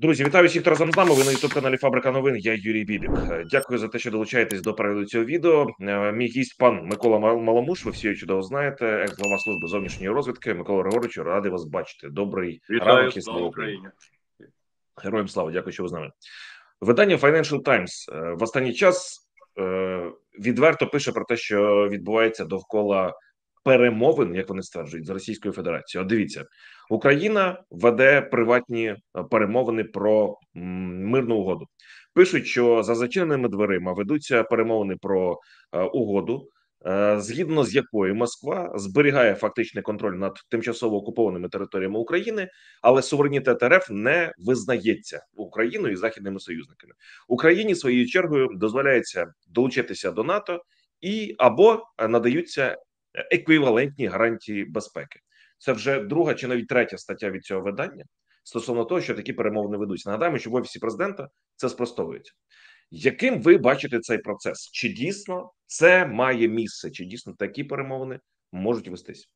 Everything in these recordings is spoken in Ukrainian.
Друзі, вітаю всіх, хто разом з нами. Ви на youtube каналі Фабрика новин. Я Юрій Бібік. Е, дякую за те, що долучаєтесь до перегляду цього відео. Е, мій гість пан Микола Маламуш. Ви всі чудово знаєте. Екс глава служби зовнішньої розвідки. Микола Григоровичу, радий вас бачити. Добрий ранок і слава Україні. Героям слава, дякую, що ви з нами. Видання Financial Times е, в останній час відверто пише про те, що відбувається довкола перемовин, як вони стверджують, з Російською Федерацією. Дивіться, Україна веде приватні е, перемовини про мирну угоду. Пишуть, що за зачиненими дверима ведуться перемовини про е, угоду, е, згідно з якою Москва зберігає фактичний контроль над тимчасово окупованими територіями України, але суверенітет РФ не визнається Україною і західними союзниками. Україні своєю чергою дозволяється долучитися до НАТО і або надаються еквівалентні гарантії безпеки. Це вже друга чи навіть третя стаття від цього видання стосовно того, що такі перемовини ведуться. Нагадаємо, що в офісі президента це спростовується. Яким ви бачите цей процес? Чи дійсно це має місце? Чи дійсно такі перемовини можуть вестись?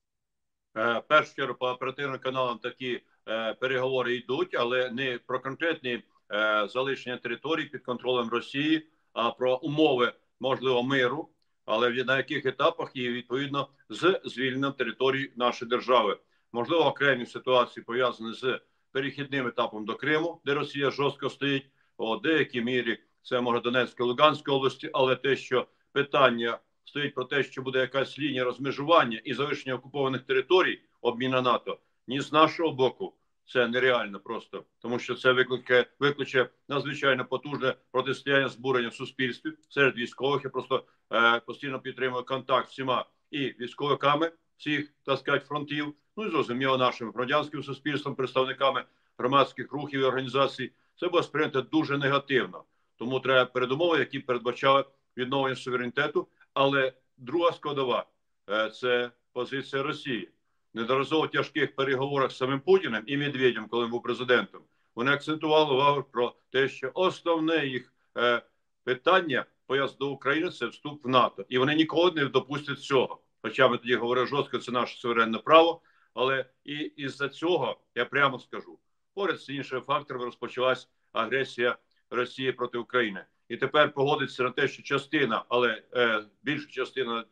Е, першу чергу по оперативним каналам такі е, переговори йдуть, але не про конкретні е, залишення територій під контролем Росії, а про умови можливо миру але на яких етапах і відповідно з звільненням території нашої держави. Можливо, окремі ситуації пов'язані з перехідним етапом до Криму, де Росія жорстко стоїть у деякій мірі. Це може Донецька Луганська області, але те, що питання стоїть про те, що буде якась лінія розмежування і залишення окупованих територій обміна НАТО, ні з нашого боку, це нереально просто, тому що це викликає викличе надзвичайно потужне протистояння збурення в суспільстві серед військових. Я просто е, постійно підтримую контакт всіма і військовиками всіх так сказати, фронтів. Ну і зрозуміло, нашим громадянським суспільством, представниками громадських рухів і організацій. Це було сприйнято дуже негативно. Тому треба передумови, які передбачали відновлення суверенітету. Але друга складова е, це позиція Росії неодноразово тяжких переговорах з самим Путіним і Медведєм, коли він був президентом, вони акцентували увагу про те, що основне їх е, питання пояс до України це вступ в НАТО, і вони ніколи не допустять цього. Хоча ми тоді говорили жорстко, це наше суверенне право. Але і із-за цього я прямо скажу, поряд з іншими факторами розпочалась агресія Росії проти України, і тепер погодиться на те, що частина, але е, більша частина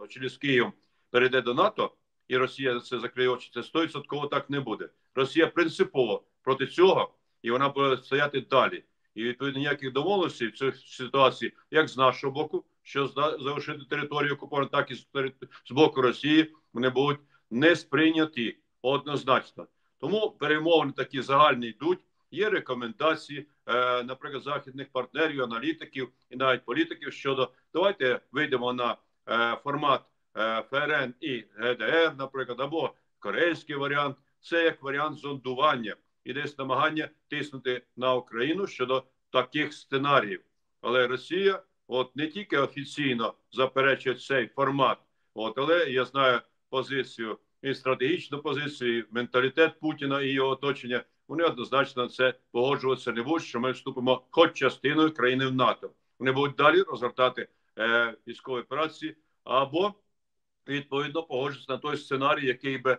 е, чолі з Києвом перейде до НАТО і Росія це закриє очі. Це 100% так не буде. Росія принципово проти цього, і вона буде стояти далі. І відповідно ніяких домовленостей в цій ситуації, як з нашого боку, що залишити територію окуповану, так і з боку Росії, вони будуть не сприйняті однозначно. Тому перемовини такі загальні йдуть. Є рекомендації, е, наприклад, західних партнерів, аналітиків і навіть політиків щодо давайте вийдемо на е, формат ФРН і ГДР, наприклад, або корейський варіант, це як варіант зондування і десь намагання тиснути на Україну щодо таких сценаріїв. Але Росія, от не тільки офіційно заперечує цей формат, от але я знаю позицію і стратегічну позицію, і менталітет Путіна і його оточення. Вони однозначно це погоджуватися не будуть, що ми вступимо, хоч частиною країни в НАТО. Вони будуть далі розгортати е, військові операції або відповідно погоджуються на той сценарій, який би е,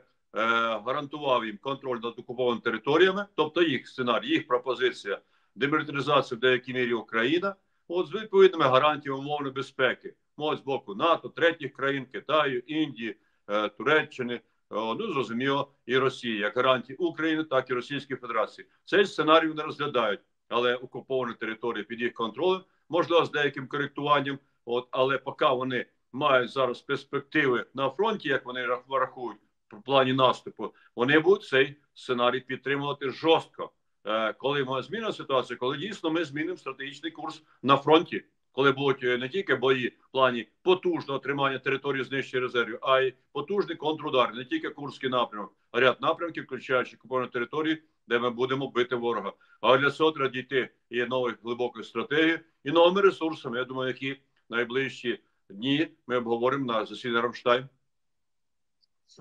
гарантував їм контроль над окупованими територіями, тобто їх сценарій, їх пропозиція демілітаризації в деякій мірі Україна, от з відповідними гарантіями умовної безпеки, мов з боку НАТО, третіх країн, Китаю, Індії, е, Туреччини. Е, ну, зрозуміло, і Росії, як гарантії України, так і Російської Федерації. Цей сценарій вони розглядають, але окуповані території під їх контролем, можливо, з деяким коректуванням. От, але поки вони мають зараз перспективи на фронті, як вони рахують в плані наступу, вони будуть цей сценарій підтримувати жорстко. Е, коли ми змінимо ситуацію, коли дійсно ми змінимо стратегічний курс на фронті, коли будуть е, не тільки бої в плані потужного тримання території знищення резервів, а й потужний контрудар, не тільки Курський напрямок, а ряд напрямків, включаючи куповані території, де ми будемо бити ворога. А для цього треба дійти і нових глибоких стратегій, і новими ресурсами. Я думаю, які найближчі дні ми обговоримо на засіданні Рамштайн.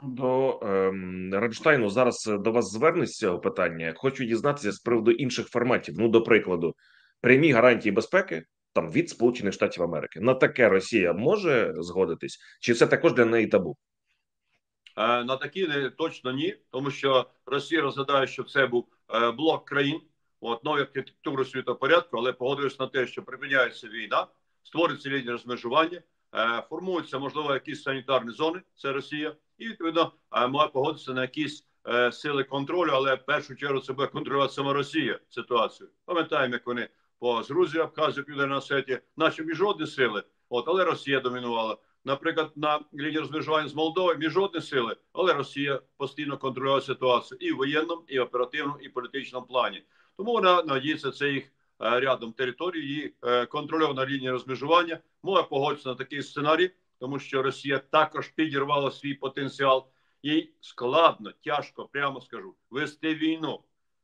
До ем, Рамштайну зараз до вас звернусь з цього питання. Хочу дізнатися з приводу інших форматів. Ну, до прикладу, прямі гарантії безпеки там від Сполучених Штатів Америки. На таке Росія може згодитись, чи це також для неї табу? Е, на такі не точно ні, тому що Росія розглядає, що це був е, блок країн, от нову архітектуру світопорядку, але погодились на те, що припиняється війна, створюється лінія розмежування, е, формуються можливо якісь санітарні зони. Це Росія, і відповідно е, має погодитися на якісь е, сили контролю, але в першу чергу це буде контролювати сама Росія ситуацію. Пам'ятаємо, як вони по Грузії, Абхазію, Південна Осетія, наші міжнародні сили, от але Росія домінувала. Наприклад, на лінії розмежування з Молдовою міжнародні сили, але Росія постійно контролює ситуацію і в воєнному, і оперативному, і політичному плані. Тому вона надіється це їх е, рядом території, її е, контрольована лінія розмежування може погодитися на такий сценарій, тому що Росія також підірвала свій потенціал. Їй складно, тяжко, прямо скажу, вести війну.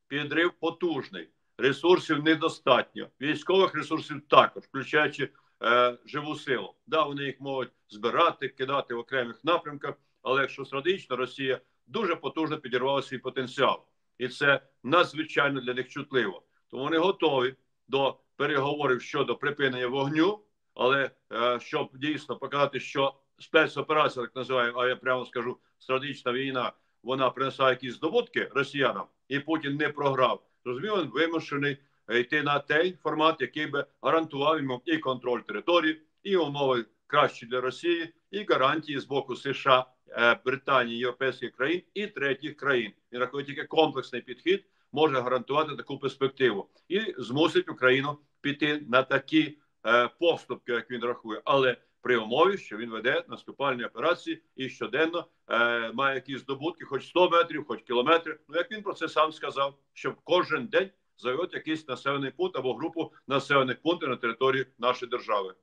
Підрив потужний, ресурсів недостатньо, військових ресурсів також, включаючи е, живу силу. Да, вони їх можуть збирати, кидати в окремих напрямках, але якщо стратегічно, Росія дуже потужно підірвала свій потенціал, і це надзвичайно для них чутливо. Тому вони готові до переговорів щодо припинення вогню, але е, щоб дійсно показати, що спецоперація, так називаємо, а я прямо скажу, стратегічна війна, вона принесла якісь здобутки росіянам, і Путін не програв. Розумію, він вимушений йти на той формат, який би гарантував йому і контроль території, і умови кращі для Росії, і гарантії з боку США, е, Британії, Європейських країн і третіх країн. І рахує тільки комплексний підхід може гарантувати таку перспективу і змусить Україну піти на такі е, поступки, як він рахує, але при умові, що він веде наступальні операції і щоденно е, має якісь здобутки, хоч 100 метрів, хоч кілометрів. Ну як він про це сам сказав, щоб кожен день заводить якийсь населений пункт або групу населених пунктів на території нашої держави.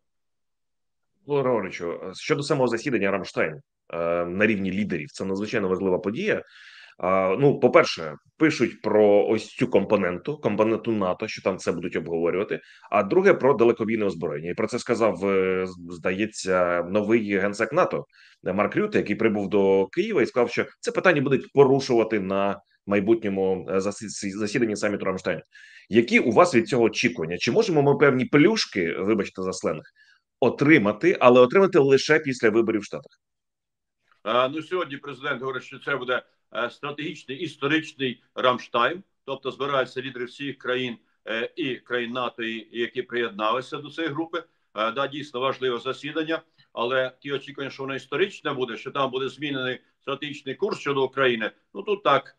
Григоровичу, щодо самого засідання Рамштайн е, на рівні лідерів, це надзвичайно важлива подія. Ну, по-перше, пишуть про ось цю компоненту, компоненту НАТО, що там це будуть обговорювати. А друге про далекобійне озброєння. І про це сказав, е, здається, новий генсек НАТО Марк Рюте, який прибув до Києва і сказав, що це питання будуть порушувати на майбутньому е, засіданні саміту Рамштайн. Які у вас від цього очікування? Чи можемо ми певні плюшки, вибачте за сленг, отримати, але отримати лише після виборів в Штатах? Ну сьогодні президент говорить, що це буде Е, стратегічний історичний Рамштайн, тобто збираються лідери всіх країн е, і країн НАТО, які приєдналися до цієї групи. Е, да, дійсно важливе засідання, але ті очікування, що воно історичне буде, що там буде змінений стратегічний курс щодо України. Ну тут так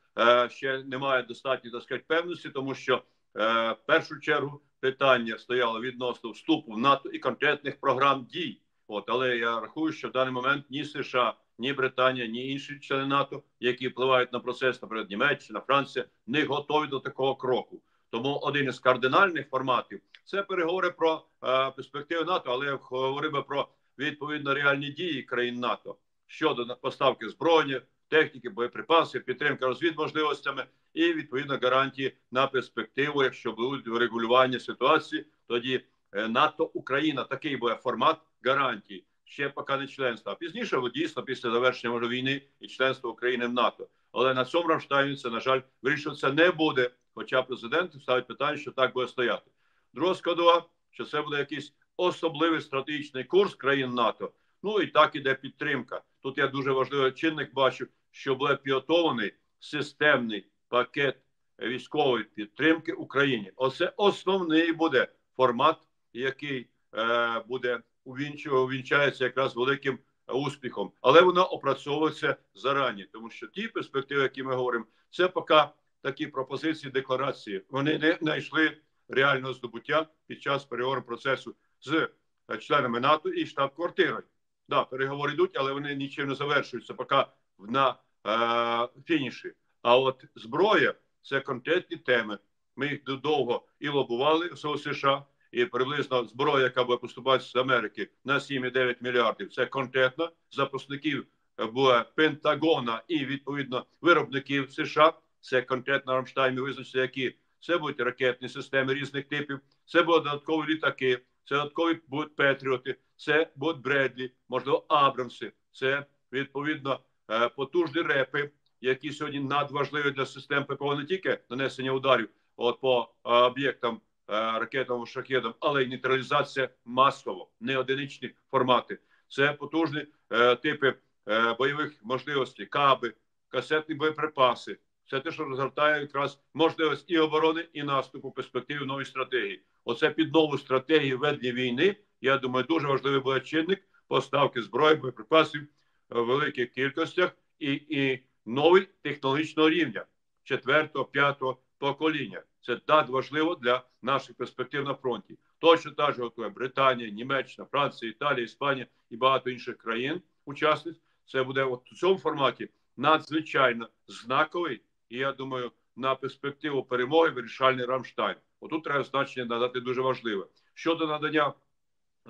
ще немає достатньо так сказати, певності, тому що в першу чергу питання стояло відносно вступу в НАТО і конкретних програм дій. От але я рахую, що в даний момент ні США, ні Британія, ні інші члени НАТО, які впливають на процес, наприклад, Німеччина, Франція, не готові до такого кроку. Тому один із кардинальних форматів це переговори про е, перспективи НАТО, але би про відповідно реальні дії країн НАТО щодо поставки зброї, техніки, боєприпасів, підтримка розвідможливостями і відповідно гарантії на перспективу, якщо будуть врегулювання ситуації, тоді е, НАТО Україна такий буде формат гарантії ще поки не членство. А пізніше дійсно після завершення може війни і членство України в НАТО. Але на цьому Рамштайні це, на жаль, вирішуватися не буде. Хоча президент ставить питання, що так буде стояти. Друга складова, що це буде якийсь особливий стратегічний курс країн НАТО. Ну і так іде підтримка. Тут я дуже важливий чинник бачу, що буде підготовлений системний пакет військової підтримки Україні. Оце основний буде формат, який е, буде увінчається якраз великим успіхом, але вона опрацьовується зарані, тому що ті перспективи, які ми говоримо, це поки такі пропозиції декларації. Вони не знайшли реального здобуття під час переговорного процесу з е, членами НАТО і штаб-квартирою. Да, переговори йдуть, але вони нічим не завершуються, поки на е, фініші. А от зброя це конкретні теми. Ми їх довго і лобували в США і приблизно зброя, яка буде поступати з Америки на 7,9 мільярдів. Це конкретно запускників е, буде Пентагона і відповідно виробників США. Це конкретно Рамштайн визначиться, які це будуть ракетні системи різних типів. Це будуть додаткові літаки, це додаткові будуть Петріоти, це будуть Бредлі, можливо, Абрамси. Це відповідно е, потужні репи, які сьогодні надважливі для систем ППО не тільки нанесення ударів от по е, об'єктам Е, ракетним шахедом, але й нейтралізація масово, не одиничні формати. Це потужні е, типи е, бойових можливостей, каби, касетні боєприпаси. Це те, що розгортає якраз можливість і оборони, і наступу перспективі нової стратегії. Оце під нову стратегію ведення війни. Я думаю, дуже важливий буде чинник поставки зброї, боєприпасів в великих кількостях і і новий технологічного рівня 4, 5 Покоління Це так важливо для наших перспектив на фронті. Точно так же готує Британія, Німеччина, Франція, Італія, Іспанія і багато інших країн-учасниць. Це буде от в цьому форматі надзвичайно знаковий. І я думаю, на перспективу перемоги вирішальний Рамштайн. Отут треба значення надати дуже важливе щодо надання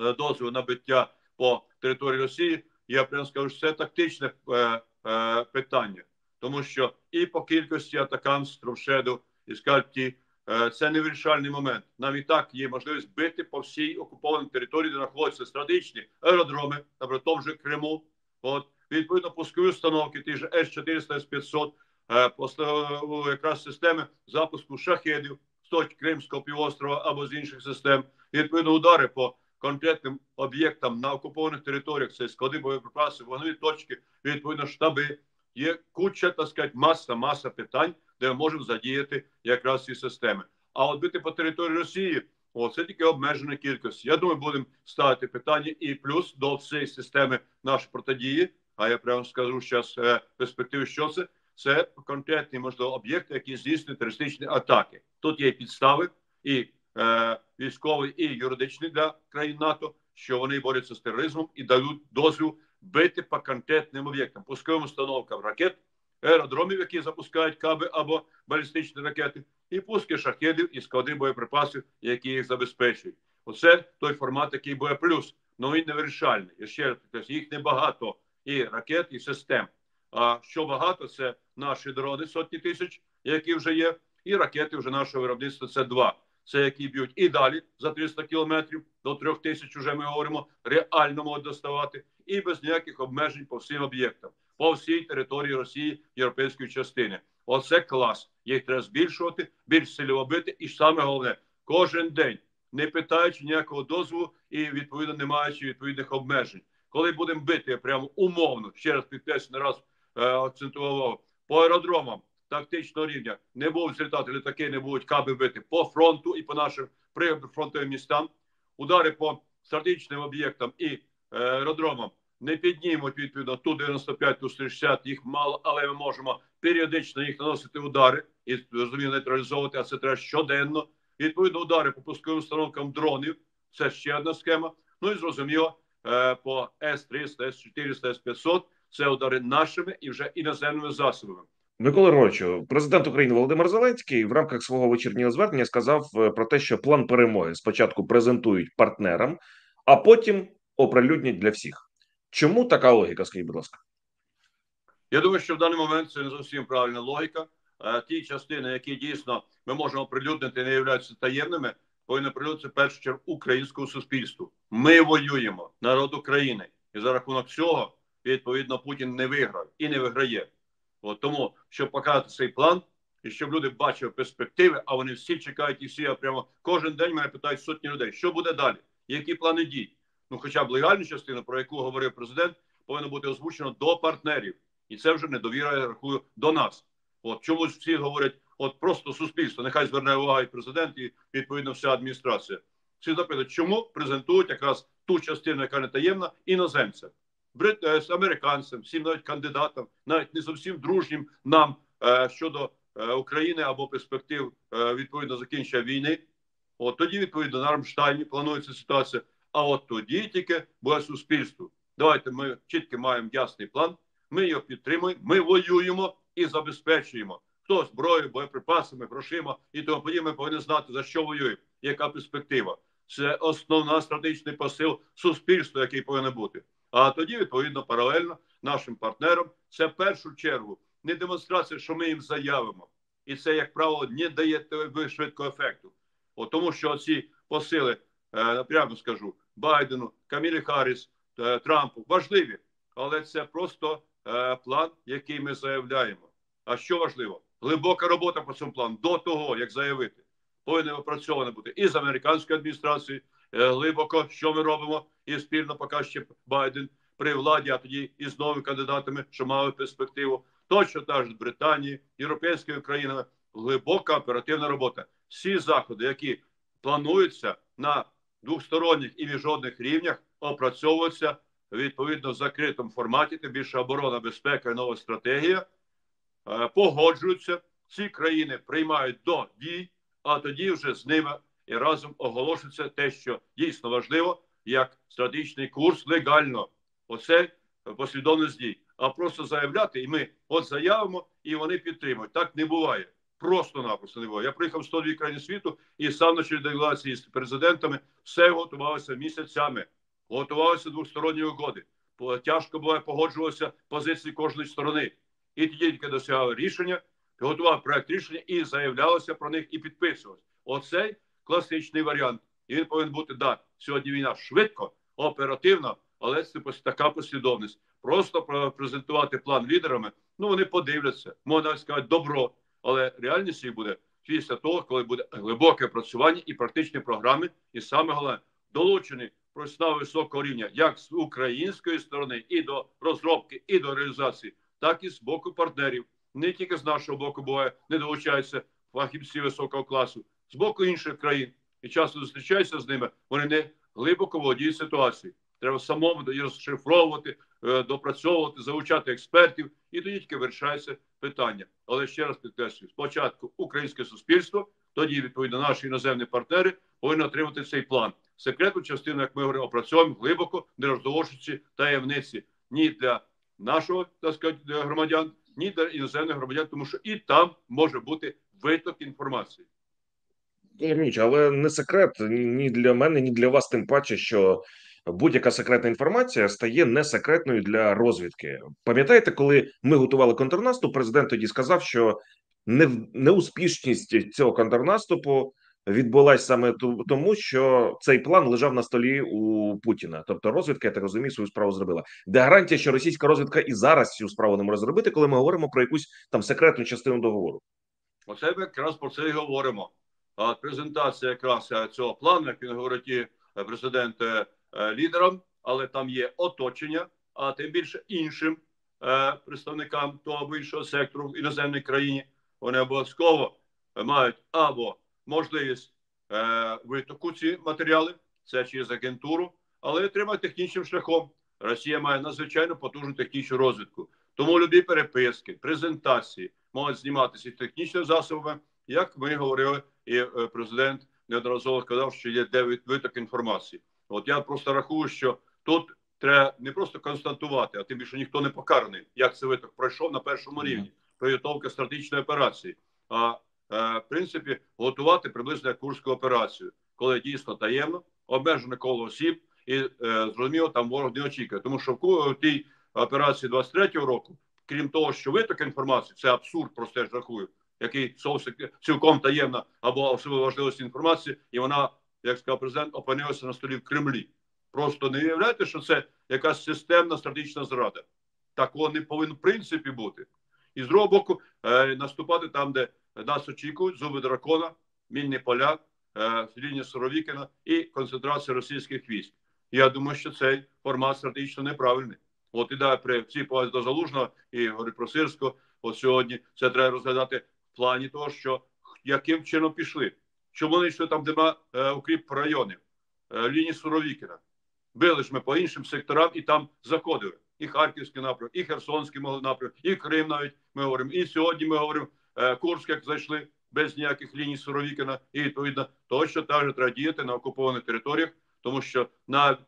е, дозволу на биття по території Росії. Я прямо скажу, що це тактичне е, е, питання, тому що і по кількості атакам з і скальпті е, це не вирішальний момент. Навіть так є можливість бити по всій окупованій території, де знаходяться стратегічні аеродроми, наприклад, в тому же Криму. От відповідно пускові установки, ті ж С 400 С 500 якраз системи запуску шахедів з того Кримського півострова або з інших систем. відповідно удари по конкретним об'єктам на окупованих територіях. Це склади боєприпаси, вогневі точки, відповідно штаби. Є куча, так сказати, маса, маса питань, де ми можемо задіяти якраз ці системи. А от бити по території Росії, о, це тільки обмежена кількість. Я думаю, будемо ставити питання і плюс до цієї системи нашої протидії. А я прямо скажу зараз е, перспективи, що це це конкретні можливо об'єкти, які здійснюють терористичні атаки. Тут є підстави і е, військові, і юридичні для країн НАТО, що вони борються з тероризмом і дають дозвіл бити по конкретним об'єктам, пусковим установкам ракет, аеродромів, які запускають каби або балістичні ракети, і пуски шахедів і склади боєприпасів, які їх забезпечують. Оце той формат, який буде плюс. Ну він не вирішальний. І ще раз їх небагато і ракет, і систем. А що багато, це наші дрони сотні тисяч, які вже є, і ракети вже нашого виробництва. Це два. Це які б'ють і далі за 300 кілометрів до трьох тисяч. Вже ми говоримо, реально доставати, і без ніяких обмежень по всім об'єктам, по всій території Росії європейської частини. Оце клас. Їх треба збільшувати, більш сильно і саме головне кожен день, не питаючи ніякого дозволу і відповідно не маючи відповідних обмежень. Коли будемо бити прямо умовно, ще раз не раз е, акцентував по аеродромам тактичного рівня не будуть злітати літаки, не будуть каби бити по фронту і по нашим прифронтовим містам. Удари по стратегічним об'єктам і е, аеродромам не піднімуть відповідно ту 95 ту 160 їх мало, але ми можемо періодично їх наносити удари і розумію, нейтралізовувати, а це треба щоденно. Відповідно, удари по пусковим установкам дронів. Це ще одна схема. Ну і зрозуміло, е, по С-300, С-400, С-500 це удари нашими і вже іноземними засобами. Микола Ромовичу, президент України Володимир Зеленський в рамках свого вечірнього звернення сказав е, про те, що план перемоги спочатку презентують партнерам, а потім оприлюднять для всіх. Чому така логіка? Скажіть, будь ласка, я думаю, що в даний момент це не зовсім правильна логіка. Е, ті частини, які дійсно ми можемо оприлюднити, не являються таємними, повинні прилюднити в першу чергу українського суспільству. Ми воюємо народ України, і за рахунок цього відповідно Путін не виграв і не виграє. От Тому, щоб показати цей план, і щоб люди бачили перспективи, а вони всі чекають і всі прямо кожен день мене питають сотні людей, що буде далі, які плани дій. Ну, хоча б легальну частину, про яку говорив президент, повинно бути озвучено до партнерів, і це вже недовіра я рахую до нас. От чомусь всі говорять, от просто суспільство, нехай зверне увагу і президент, і відповідно вся адміністрація. Всі запитують, чому презентують якраз ту частину, яка не таємна, іноземцям. Брит... Е, з американцям, всім навіть кандидатам, навіть не зовсім дружнім нам е, щодо е, України або перспектив відповідно закінчення війни. От тоді, відповідно, на Рамштайні планується ситуація. А от тоді тільки буде суспільство. Давайте ми чітко маємо ясний план. Ми його підтримуємо, ми воюємо і забезпечуємо. Хто зброєю, боєприпасами, грошима і тому подібне, ми повинні знати, за що воюємо, яка перспектива. Це основна стратегічний посил суспільства, який повинен бути. А тоді, відповідно, паралельно нашим партнерам це в першу чергу не демонстрація, що ми їм заявимо, і це, як правило, не дає швидкого ефекту. О, тому що ці посили, е, прямо скажу, Байдену, Камілі Харріс, е, Трампу важливі, але це просто е, план, який ми заявляємо. А що важливо? Глибока робота по цьому плану до того, як заявити, повинна опрацьована бути і з американською адміністрацією, Е, глибоко, що ми робимо, і спільно поки ще Байден при владі, а тоді і з новими кандидатами, що мали перспективу. точно так ж Британії, європейськими країнами. Глибока оперативна робота. Всі заходи, які плануються на двосторонніх і міжнародних рівнях, опрацьовуються відповідно в закритому форматі. Тим більше оборона, безпека і нова стратегія е, погоджуються. Ці країни приймають до дій, а тоді вже з ними і разом оголошується те, що дійсно важливо, як стратегічний курс легально. Оце послідовність дій. А просто заявляти, і ми от заявимо, і вони підтримують. Так не буває. Просто-напросто не буває. Я приїхав в 102 країни світу і сам на чолі делегації з президентами все готувалося місяцями, готувалися двосторонні угоди. Тяжко було погоджувалися позиції кожної сторони. І тоді тільки досягали рішення, готував проект рішення і заявлялося про них і підписувалося. Оцей класичний варіант. І він повинен бути да. Сьогодні війна швидко, оперативно, але це така послідовність. Просто презентувати план лідерами. Ну вони подивляться, можна сказати, добро. Але реальність їх буде після того, коли буде глибоке працювання і практичні програми, і саме головне долучені професіонали високого рівня, як з української сторони, і до розробки, і до реалізації, так і з боку партнерів. Не тільки з нашого боку буває, не долучаються фахівці високого класу, з боку інших країн. І часто зустрічаються з ними. Вони не глибоко володіють ситуацією. Треба самому розшифровувати, е, допрацьовувати, залучати експертів, і тоді тільки вирішається питання. Але ще раз підкреслюю: спочатку українське суспільство, тоді відповідно наші іноземні партнери повинні отримати цей план. Секретну частину, як ми говоримо, опрацьовуємо глибоко, не роздовошуючи таємниці ні для нашого так сказати, громадян, ні для іноземних громадян, тому що і там може бути виток інформації. Ніч, але не секрет ні для мене, ні для вас, тим паче, що будь-яка секретна інформація стає не секретною для розвідки. Пам'ятаєте, коли ми готували контрнаступ, президент тоді сказав, що не неуспішність цього контрнаступу відбулася саме тому, що цей план лежав на столі у Путіна. Тобто, розвідка я так розумію, свою справу зробила. Де гарантія, що російська розвідка і зараз цю справу не може зробити, коли ми говоримо про якусь там секретну частину договору? Оце ми якраз про це і говоримо. Презентація якраз цього плану, як він говорить, і президент Е, лідерам, але там є оточення, а тим більше іншим е, представникам того або іншого сектору в іноземній країні. Вони обов'язково мають або можливість е, витоку ці матеріали, це через агентуру, але отримають технічним шляхом. Росія має надзвичайно потужну технічну розвідку. Тому любі переписки, презентації можуть зніматися технічними засобами, як ми говорили, і президент неодноразово сказав, що є дев'ять виток інформації. От я просто рахую, що тут треба не просто констатувати, а тим більше ніхто не покараний, як це виток пройшов на першому рівні підготовка стратегічної операції. А е, в принципі готувати приблизно як курську операцію, коли дійсно таємно, обмежене коло осіб, і е, зрозуміло, там ворог не очікує. Тому що в тій операції 23-го року, крім того, що виток інформації, це абсурд, просто я ж рахую, який цілком таємна або особливо важливості інформації, і вона як сказав президент, опинилися на столі в Кремлі. Просто не уявляєте, що це якась системна стратегічна зрада. Такого не повинно в принципі бути. І з другого боку, е, наступати там, де нас очікують, зуби дракона, мінні поля, е, лінія Суровікіна і концентрація російських військ. Я думаю, що цей формат стратегічно неправильний. От і да, при цій повазі до залужного і говорить про Сирського, от сьогодні це треба розглядати плані того, що яким чином пішли. Чому вони йшли там, де нема е, укріп районів, е, лінії Суровікіна. Били ж ми по іншим секторам і там заходили. І Харківський напрямок, і Херсонський напрямок, і Крим навіть ми говоримо. І сьогодні ми говоримо е, Курськ, як зайшли без ніяких ліній Суровікіна. І відповідно точно так же треба діяти на окупованих територіях, тому що на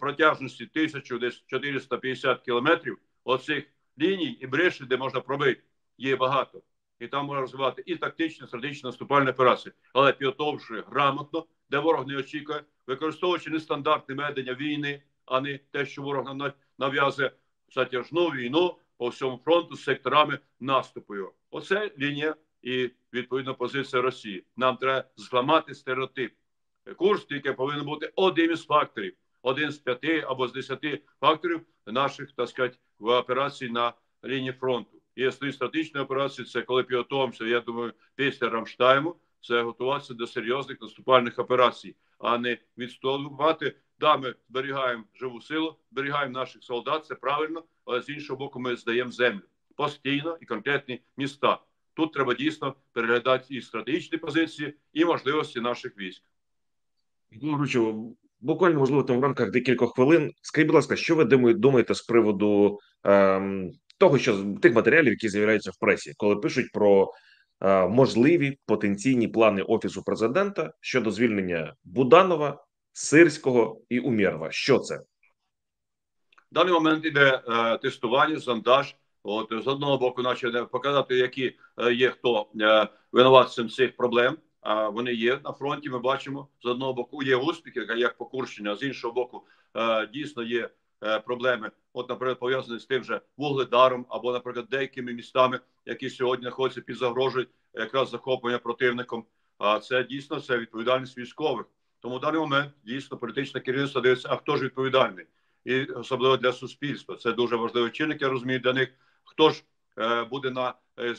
протяжності 1450 кілометрів оцих ліній і бреші, де можна пробити, є багато і там можна розвивати і тактичні, стратегічні наступальні операції, але підготовивши грамотно, де ворог не очікує, використовуючи нестандартне ведення війни, а не те, що ворог нав'язує затяжну війну по всьому фронту з секторами наступу. Оце лінія і відповідна позиція Росії. Нам треба зламати стереотип. Курс тільки повинен бути один із факторів, один з п'яти або з десяти факторів наших так сказати, в операції на лінії фронту. І основні стратегічні операції це коли підготуємося, я думаю, після Рамштайму це готуватися до серйозних наступальних операцій, а не відступати. Да, ми зберігаємо живу силу, зберігаємо наших солдат, це правильно, але з іншого боку, ми здаємо землю. постійно і конкретні міста. Тут треба дійсно переглядати і стратегічні позиції, і можливості наших військ. Говорючу, буквально можливо там в рамках декількох хвилин. Скажіть, будь ласка, що ви думаєте з приводу ем, того, що тих матеріалів, які з'являються в пресі, коли пишуть про е, можливі потенційні плани офісу президента щодо звільнення Буданова, Сирського і Умєрова? Що це? В даний момент іде е, тестування, зондаж. От з одного боку, наче показати, які е, є хто е, винуватцем цих проблем. А вони є на фронті. Ми бачимо з одного боку є успіхи, як по з іншого боку, е, дійсно є е, проблеми. От, наприклад, пов'язані з тим же вугледаром або, наприклад, деякими містами, які сьогодні знаходяться під загрожою якраз захоплення противником. А це дійсно це відповідальність військових. Тому в даний момент дійсно політичне керівництво дивиться, а хто ж відповідальний, і особливо для суспільства. Це дуже важливий чинник. Я розумію для них. Хто ж е, буде на е,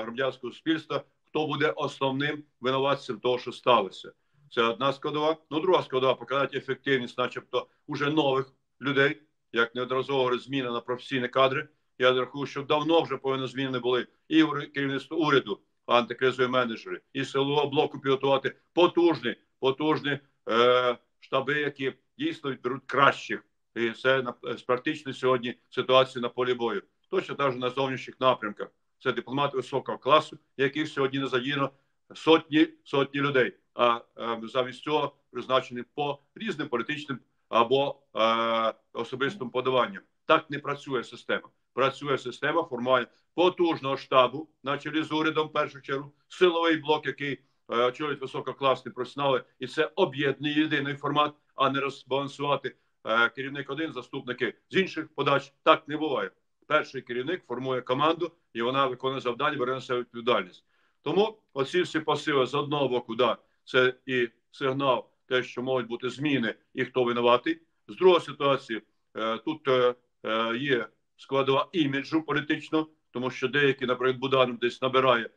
громадянського суспільства, хто буде основним винуватцем того, що сталося. Це одна складова. Ну, друга складова показати ефективність, начебто, уже нових людей, як неодноразово зміни на професійні кадри. Я рахую, що давно вже повинні зміни були і керівництво уряду, антикризові менеджери, і силового блоку підготувати потужні, потужні е, штаби, які дійсно відберуть кращих. І це на практично сьогодні ситуація на полі бою. Точно так же на зовнішніх напрямках. Це дипломати високого класу, яких сьогодні не задіяно сотні сотні людей. А е, замість цього призначені по різним політичним або е, особистим подаванням. Так не працює система. Працює система формування потужного штабу, на чолі з урядом, в першу чергу, силовий блок, який е, очолюють висококласні професіонали, і це об'єднаний єдиний формат, а не розбалансувати е, керівник один, заступники з інших подач. Так не буває перший керівник формує команду і вона виконує завдання, бере на себе відповідальність. Тому оці всі посили з одного боку, да, це і сигнал, те, що можуть бути зміни і хто винуватий. З другої ситуації е, тут е, е, є складова іміджу політично, тому що деякі, наприклад, Буданов десь набирає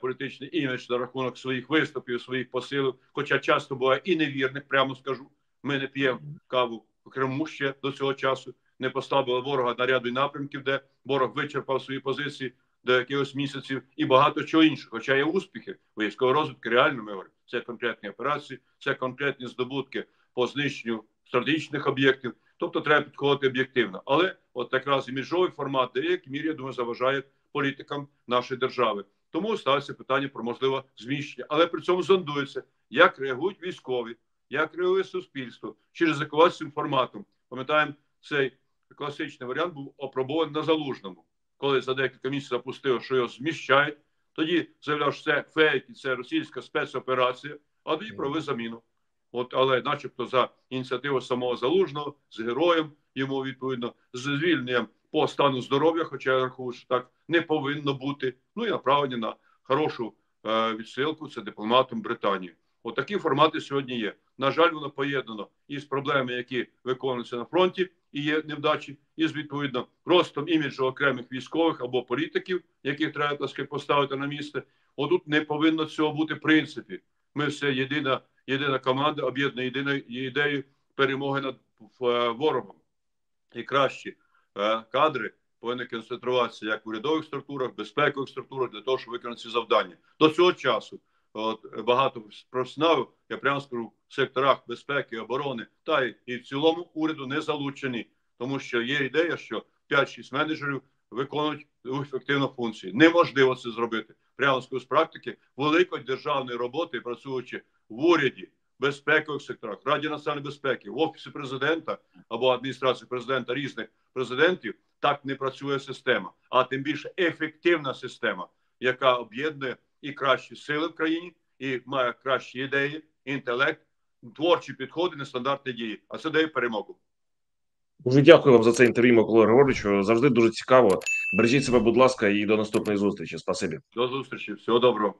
політичний імідж на рахунок своїх виступів, своїх посилів, хоча часто буває і невірних, прямо скажу. Ми не п'ємо каву в Криму ще до цього часу не поставили ворога на ряду напрямків, де ворог вичерпав свої позиції до якихось місяців і багато чого іншого. Хоча є успіхи військової розвитки, реально ми говоримо. Це конкретні операції, це конкретні здобутки по знищенню стратегічних об'єктів. Тобто треба підходити об'єктивно. Але от якраз і міжовий формат, деякі мірі, я думаю, заважає політикам нашої держави. Тому ставиться питання про можливе зміщення. Але при цьому зондується, як реагують військові, як реагує суспільство через цим форматом. Пам'ятаємо цей класичний варіант був опробований на залужному, коли за декілька місяців запустили, що його зміщають. Тоді заявляв, що це фейк, це російська спецоперація, а тоді провели заміну. От, але, начебто, за ініціативу самого залужного з героєм йому відповідно з звільненням по стану здоров'я, хоча я рахую, що так не повинно бути. Ну і направлення на хорошу е, відсилку це дипломатом Британії. Отакі формати сьогодні є. На жаль, воно поєднано із проблемами, які виконуються на фронті, і є невдачі, і з відповідно ростом іміджу окремих військових або політиків, яких треба так сказати, поставити на місце. Отут не повинно цього бути в принципі. Ми все єдина, єдина команда, об'єднана єдиною ідеєю перемоги над е, ворогом. І кращі е, кадри повинні концентруватися як в урядових структурах, безпекових структурах для того, щоб виконати ці завдання до цього часу от, багато професіоналів, я прямо скажу, в секторах безпеки, оборони та і в цілому уряду не залучені, тому що є ідея, що 5-6 менеджерів виконують ефективну функцію. Неможливо це зробити. Прямо скажу, з практики великої державної роботи, працюючи в уряді. Безпекових секторах, Раді національної безпеки, в офісі президента або адміністрації президента різних президентів так не працює система, а тим більше ефективна система, яка об'єднує і кращі сили в країні, і має кращі ідеї, інтелект, творчі підходи, нестандартні дії. А це дає перемогу. Дуже дякую вам за це інтерв'ю, Микола Григоровичу. Завжди дуже цікаво. Бережіть себе, будь ласка, і до наступної зустрічі. Спасибі. До зустрічі. Всього доброго.